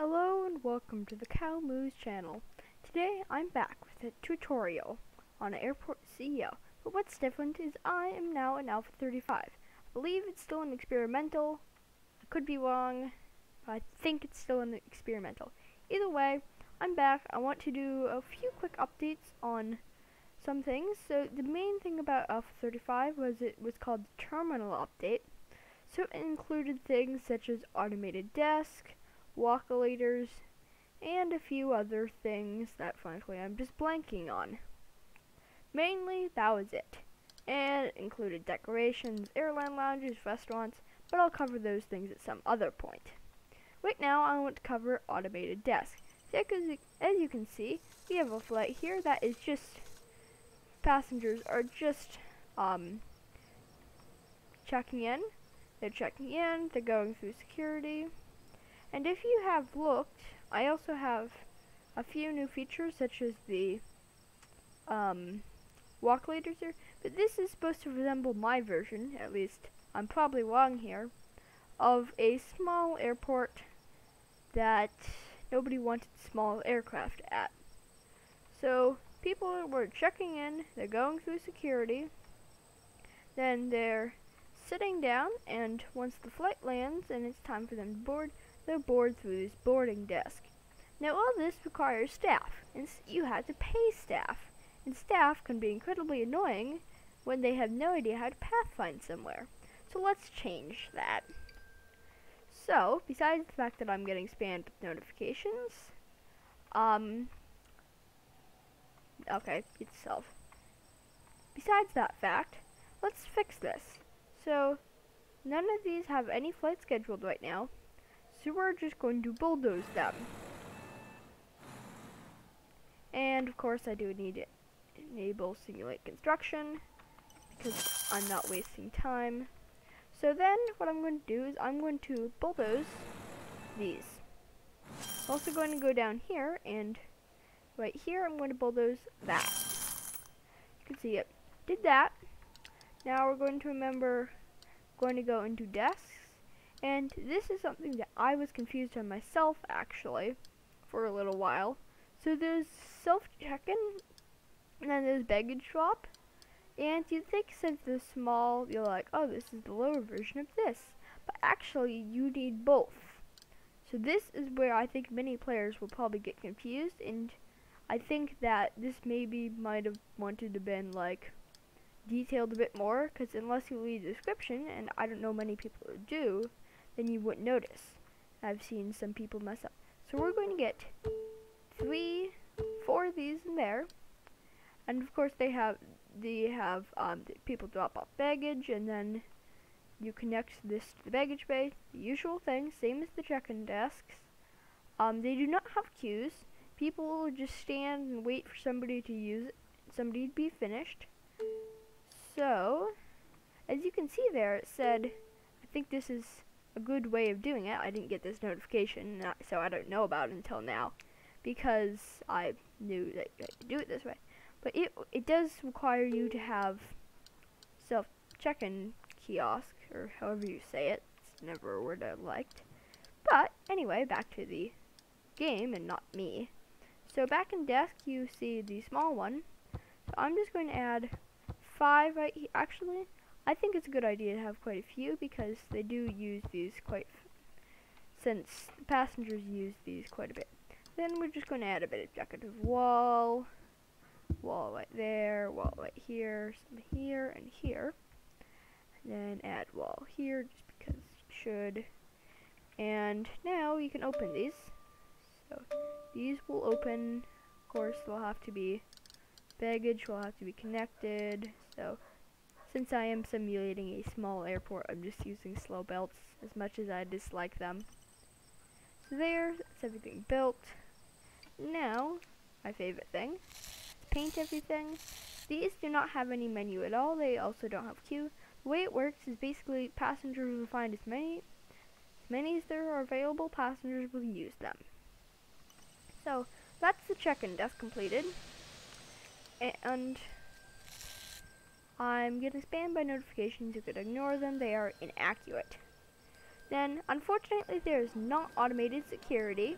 Hello and welcome to the CowMoo's channel. Today I'm back with a tutorial on Airport CEO. But what's different is I am now in Alpha 35. I believe it's still an experimental. I could be wrong, but I think it's still an experimental. Either way, I'm back. I want to do a few quick updates on some things. So the main thing about Alpha 35 was it was called the Terminal Update. So it included things such as automated desk, walkolators, and a few other things that frankly I'm just blanking on. Mainly, that was it. And included decorations, airline lounges, restaurants, but I'll cover those things at some other point. Right now, I want to cover automated desk. as you can see, we have a flight here that is just, passengers are just, um, checking in. They're checking in, they're going through security, and if you have looked, I also have a few new features such as the um, walkolators here. But this is supposed to resemble my version, at least I'm probably wrong here, of a small airport that nobody wanted small aircraft at. So people were checking in, they're going through security, then they're sitting down, and once the flight lands and it's time for them to board, they're board through this boarding desk. Now all this requires staff, and you have to pay staff. And staff can be incredibly annoying when they have no idea how to pathfind somewhere. So let's change that. So, besides the fact that I'm getting spammed with notifications, um, okay, itself. Besides that fact, let's fix this. So, none of these have any flight scheduled right now, so we're just going to bulldoze them. And of course I do need to enable simulate construction because I'm not wasting time. So then what I'm going to do is I'm going to bulldoze these. Also going to go down here and right here I'm going to bulldoze that. You can see it. Did that. Now we're going to remember going to go into desks and this is something that I was confused on myself, actually, for a little while. So there's self-check-in, and then there's baggage drop. And you'd think since they're small, you're like, oh, this is the lower version of this. But actually, you need both. So this is where I think many players will probably get confused, and I think that this maybe might have wanted to been like detailed a bit more, because unless you read the description, and I don't know many people who do, then you wouldn't notice. I've seen some people mess up. So we're going to get three, four of these in there. And of course they have, they have, um, people drop off baggage and then you connect this to the baggage bay. The usual thing, same as the check-in desks. Um, they do not have queues. People just stand and wait for somebody to use it, somebody to be finished. So, as you can see there, it said, I think this is a good way of doing it. I didn't get this notification, so I don't know about it until now, because I knew that you had to do it this way. But it it does require you to have self check-in kiosk, or however you say it. It's never a word I liked. But anyway, back to the game and not me. So back in desk, you see the small one. So I'm just going to add five right here. Actually, I think it's a good idea to have quite a few because they do use these quite, since passengers use these quite a bit. Then we're just going to add a bit of decorative wall, wall right there, wall right here, some here and here. And then add wall here just because it should. And now you can open these. So these will open, of course they'll have to be, baggage will have to be connected. So since I am simulating a small airport, I'm just using slow belts as much as I dislike them. So there, everything built. Now, my favorite thing, paint everything. These do not have any menu at all, they also don't have queue. The way it works is basically passengers will find as many, as many as there are available, passengers will use them. So, that's the check-in desk completed. And I'm getting spammed by notifications. You could ignore them. They are inaccurate. Then, unfortunately, there is not automated security.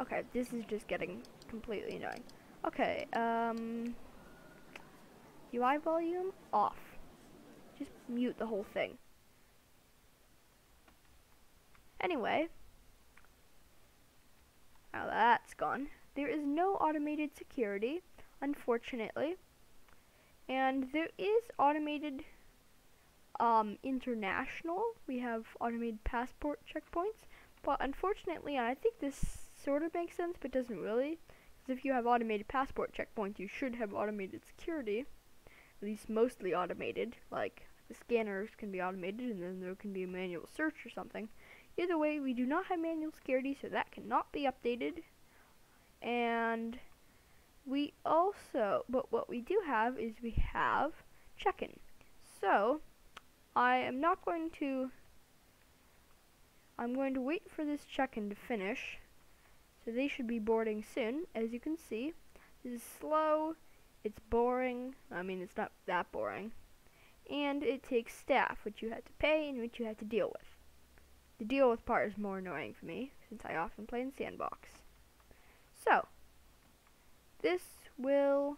Okay, this is just getting completely annoying. Okay, um, UI volume off. Just mute the whole thing. Anyway, now that's gone. There is no automated security, unfortunately. And there is automated um, international. We have automated passport checkpoints. But unfortunately, and I think this sort of makes sense, but doesn't really. Because if you have automated passport checkpoints, you should have automated security. At least mostly automated. Like, the scanners can be automated, and then there can be a manual search or something. Either way, we do not have manual security, so that cannot be updated. And we also, but what we do have is we have check-in. So, I am not going to, I'm going to wait for this check-in to finish. So they should be boarding soon, as you can see. This is slow, it's boring, I mean it's not that boring. And it takes staff, which you have to pay and which you have to deal with. The deal with part is more annoying for me, since I often play in Sandbox. So, this will,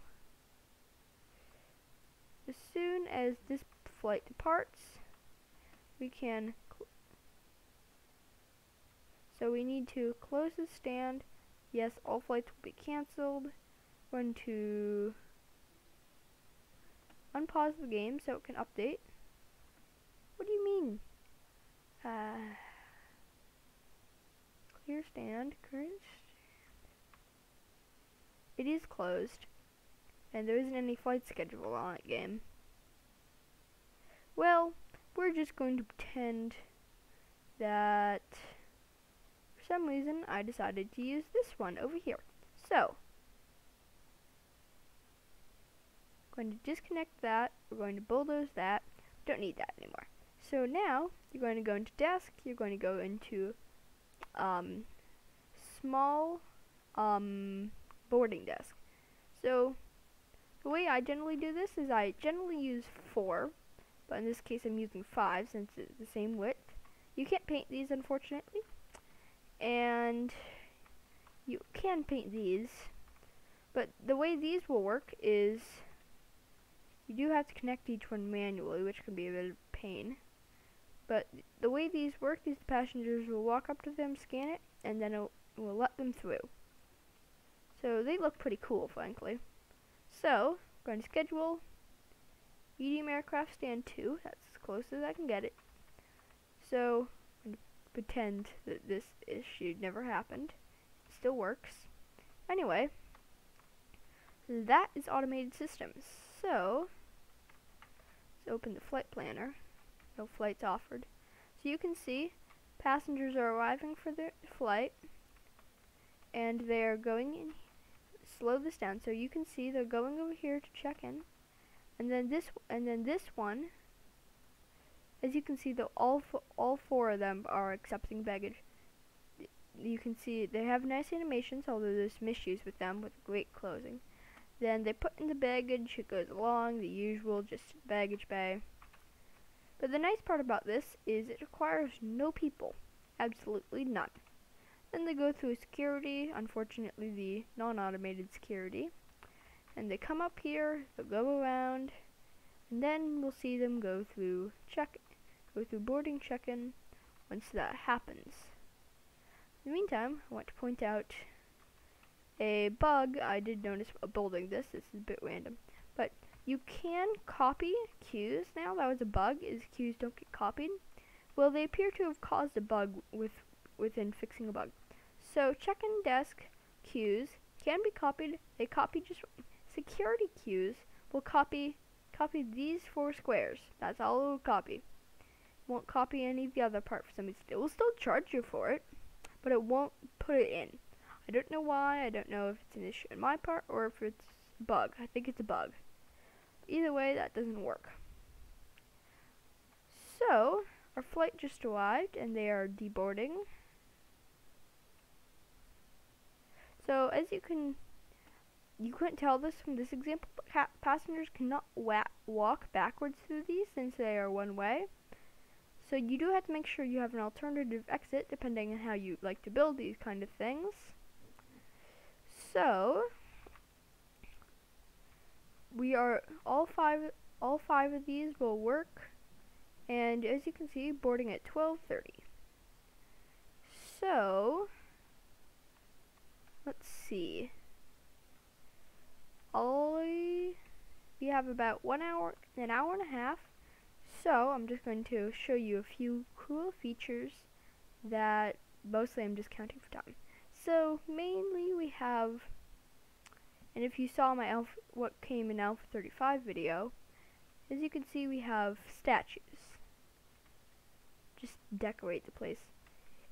as soon as this flight departs, we can, so we need to close the stand. Yes, all flights will be cancelled. Going to unpause the game so it can update. What do you mean? Uh, clear stand, current it is closed, and there isn't any flight schedule on it game. Well, we're just going to pretend that for some reason I decided to use this one over here. So, going to disconnect that, we're going to bulldoze that, don't need that anymore. So now, you're going to go into desk, you're going to go into um, small um, boarding desk. So the way I generally do this is I generally use 4, but in this case I'm using 5 since it's the same width. You can't paint these unfortunately, and you can paint these, but the way these will work is you do have to connect each one manually, which can be a bit of pain. But the way these work is the passengers will walk up to them, scan it, and then it will let them through. So they look pretty cool, frankly. So, going to schedule medium aircraft stand 2. That's as close as I can get it. So, pretend that this issue never happened. It still works. Anyway, that is automated systems. So, let's open the flight planner. No flights offered. So you can see passengers are arriving for their flight and they're going in slow this down so you can see they're going over here to check in. And then this and then this one as you can see the all all four of them are accepting baggage. You can see they have nice animations although there's issues with them with great closing then they put in the baggage it goes along the usual just baggage bay. But the nice part about this is it requires no people. Absolutely none then they go through security, unfortunately the non-automated security. And they come up here, they'll go around, and then we'll see them go through check go through boarding check-in once that happens. In the meantime, I want to point out a bug I did notice building this. This is a bit random. But you can copy queues now. That was a bug, is queues don't get copied. Well, they appear to have caused a bug with within fixing a bug. So check-in desk queues can be copied. They copy just security queues will copy copy these four squares. That's all it will copy. Won't copy any of the other part for some reason. It will still charge you for it, but it won't put it in. I don't know why. I don't know if it's an issue on my part or if it's a bug. I think it's a bug. Either way, that doesn't work. So, our flight just arrived and they are deboarding. So as you can, you couldn't tell this from this example, but passengers cannot wa walk backwards through these since they are one way. So you do have to make sure you have an alternative exit depending on how you like to build these kind of things. So we are all five all five of these will work and as you can see boarding at 12:30. So let's see. All we have about one hour an hour and a half so I'm just going to show you a few cool features that mostly I'm just counting for time. So mainly we have, and if you saw my alpha, what came in Alpha 35 video, as you can see we have statues. Just decorate the place.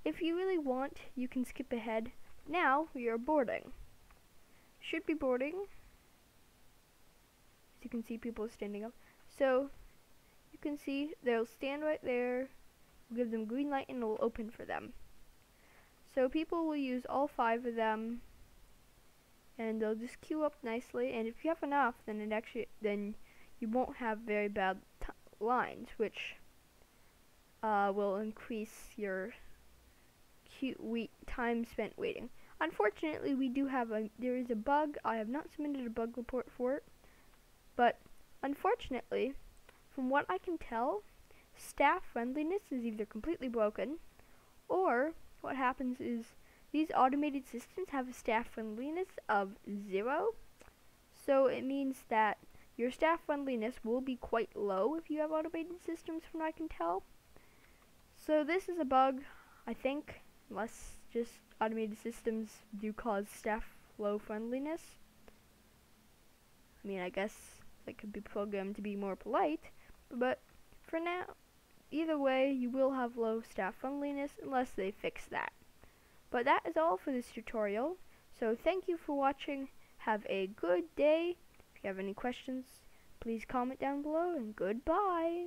If you really want, you can skip ahead. Now we are boarding. Should be boarding. As you can see people are standing up. So you can see, they'll stand right there, we'll give them green light and it'll open for them. So people will use all five of them and they'll just queue up nicely and if you have enough then it actually then you won't have very bad lines which uh, will increase your wait time spent waiting. Unfortunately, we do have a there is a bug. I have not submitted a bug report for it, but unfortunately, from what I can tell, staff friendliness is either completely broken, or what happens is these automated systems have a staff friendliness of zero. So it means that your staff friendliness will be quite low if you have automated systems from what I can tell. So this is a bug, I think, unless just automated systems do cause staff low friendliness. I mean, I guess it could be programmed to be more polite, but for now, either way, you will have low staff friendliness unless they fix that. But that is all for this tutorial. So thank you for watching. Have a good day. If you have any questions, please comment down below and goodbye.